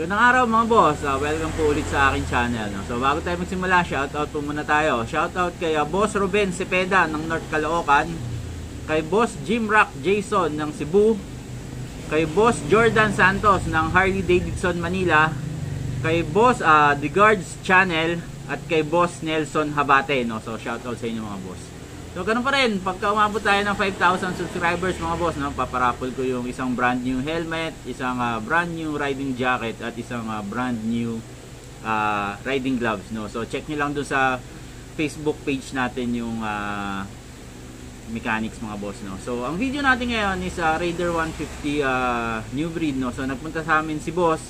Magandang araw mga boss, uh, welcome po ulit sa aking channel. No? So bago tayo magsimula, shoutout po muna tayo. Shoutout kay uh, Boss Ruben Cepeda ng North Caloocan, kay Boss Jim Rock Jason ng Cebu, kay Boss Jordan Santos ng Harley Davidson Manila, kay Boss uh, The Guards Channel, at kay Boss Nelson Habate. No? So shoutout sa inyo mga boss. So ganun pa rin, pagka umabot tayo ng 5,000 subscribers mga boss, no, paparapol ko yung isang brand new helmet, isang uh, brand new riding jacket at isang uh, brand new uh, riding gloves. No? So check nyo lang dun sa Facebook page natin yung uh, mechanics mga boss. No? So ang video natin ngayon is uh, Raider 150 uh, new breed. No? So nagpunta sa amin si boss.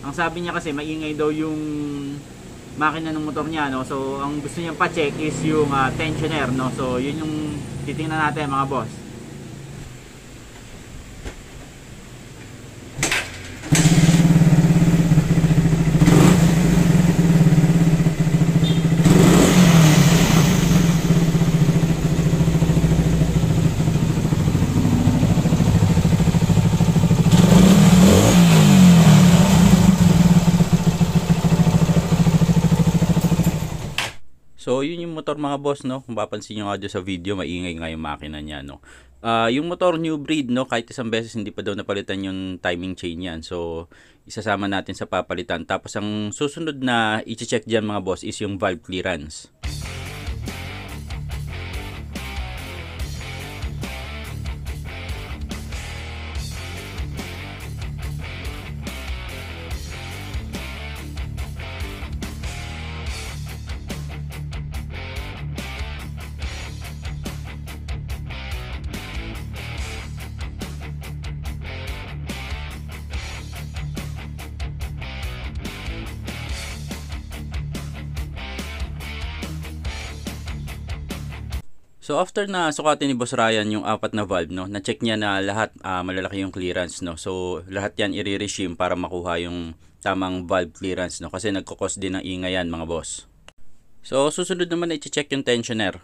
Ang sabi niya kasi maingay daw yung makina ng motor niya no? So ang gusto niyang pa-check is yung uh, tensioner no? So yun yung titingnan natin mga boss So, yun yung motor mga boss, no? Kung papansin nyo nga sa video, maingay nga yung makina niya, no? Uh, yung motor new breed, no? Kahit isang beses hindi pa daw napalitan yung timing chain yan. So, isasama natin sa papalitan. Tapos, ang susunod na i-check dyan mga boss is yung valve clearance. So after na sukatin ni Boss Ryan yung apat na valve no, na-check niya na lahat uh, malalaki yung clearance no. So lahat 'yan i-regime para makuha yung tamang valve clearance no kasi nagko-cause din ng ingay yan mga boss. So susunod naman na i-check yung tensioner.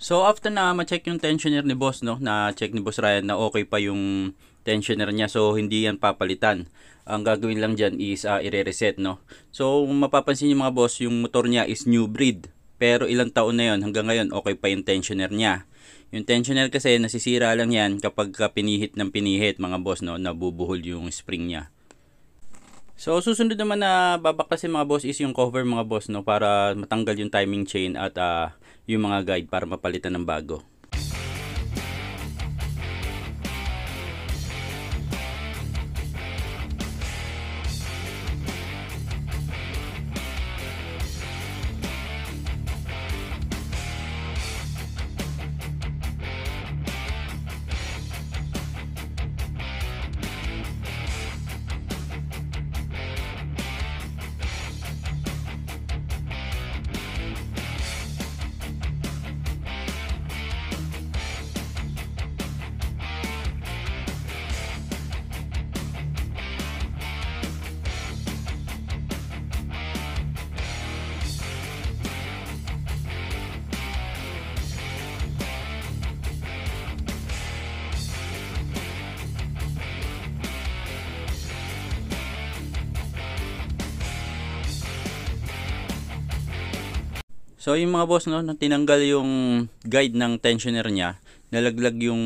So after na ma-check yung tensioner ni boss no, na check ni boss Ryan na okay pa yung tensioner niya so hindi yan papalitan. Ang gagawin lang diyan is uh, ire-reset no. So mapapansin niyo mga boss, yung motor niya is new breed. Pero ilang taon na yon hanggang ngayon okay pa yung tensioner niya. Yung tensioner kasi nasisira lang yan kapag pinihit ng pinihit mga boss no, nabubuhol yung spring niya. So susunod naman na babaklasin mga boss is yung cover mga boss no para matanggal yung timing chain at uh, yung mga guide para mapalitan ng bago. So yung mga boss no, nang tinanggal yung guide ng tensioner niya, nalaglag yung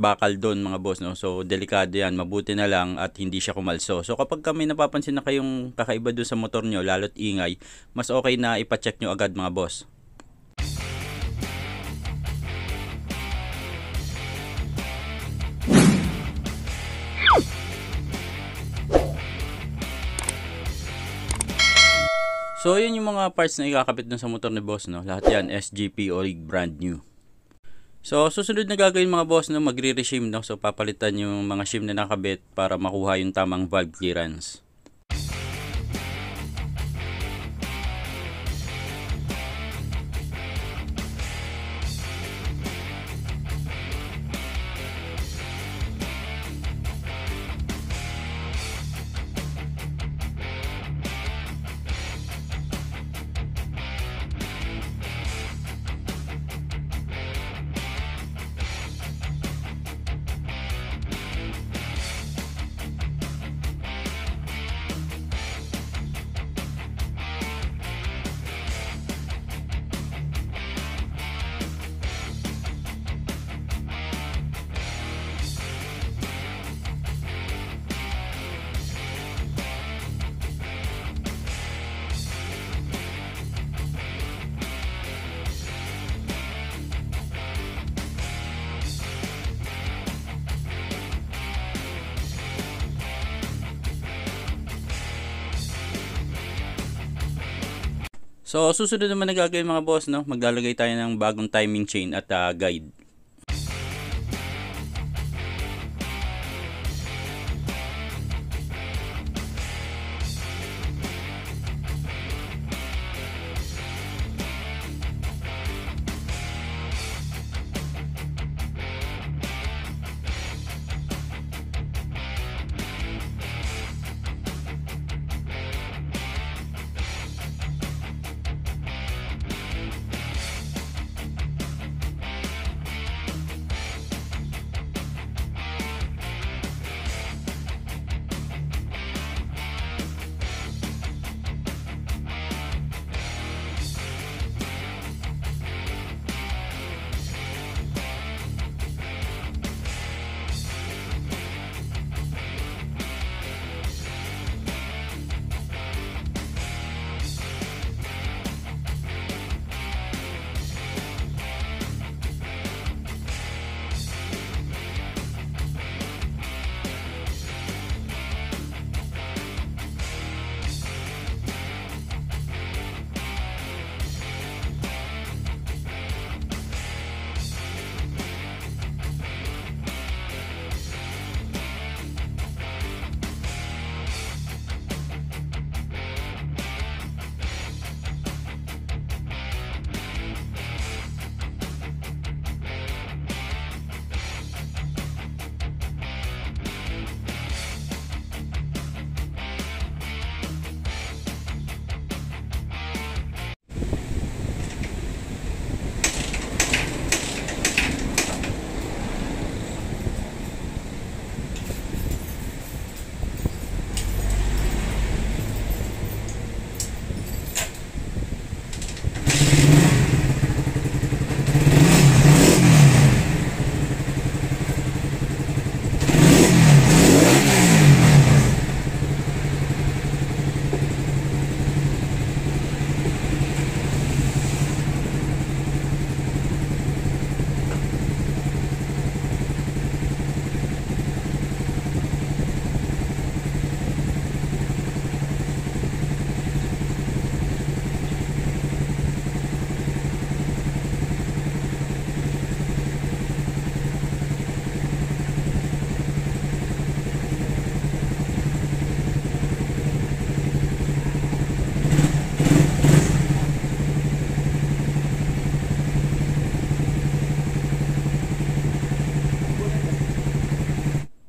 bakal doon mga boss no. So delikado yan, mabuti na lang at hindi siya kumalso. So kapag kami napapansin na kayong kakaiba doon sa motor nyo, lalo't ingay, mas okay na ipa-check nyo agad mga boss. So, yun yung mga parts na ikakabit dun sa motor ni boss, no? Lahat yan, SGP o brand new. So, susunod na gagawin mga boss, no? Magre-reshim, no? So, papalitan yung mga shim na nakabit para makuha yung tamang valve clearance. So, susunod naman na gagawin mga boss, no? Maglalagay tayo ng bagong timing chain at uh, guide.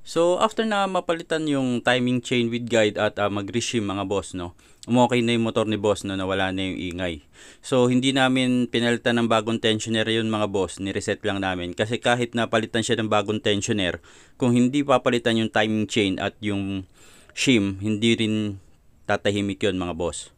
So, after na mapalitan yung timing chain with guide at uh, mag-regime mga boss, no, umokay na yung motor ni boss, no, nawala na yung ingay. So, hindi namin pinalitan ng bagong tensioner yun mga boss, ni-reset lang namin. Kasi kahit napalitan siya ng bagong tensioner, kung hindi papalitan yung timing chain at yung shim, hindi rin tatahimik yun mga boss.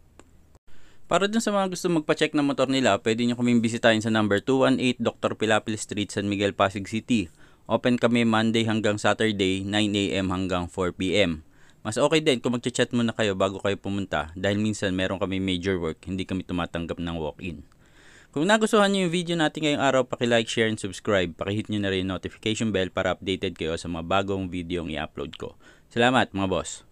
Para dun sa mga gusto magpa-check ng motor nila, pwede nyo kaming bisitahin sa number 218 Dr. Pilapil Street, San Miguel, Pasig City. Open kami Monday hanggang Saturday, 9am hanggang 4pm. Mas okay din kung magchat-chat muna kayo bago kayo pumunta dahil minsan meron kami major work, hindi kami tumatanggap ng walk-in. Kung nagustuhan niyo yung video natin ngayong araw, paki-like, share, and subscribe. Paki-hit niyo na rin yung notification bell para updated kayo sa mga bagong video ang i-upload ko. Salamat mga boss!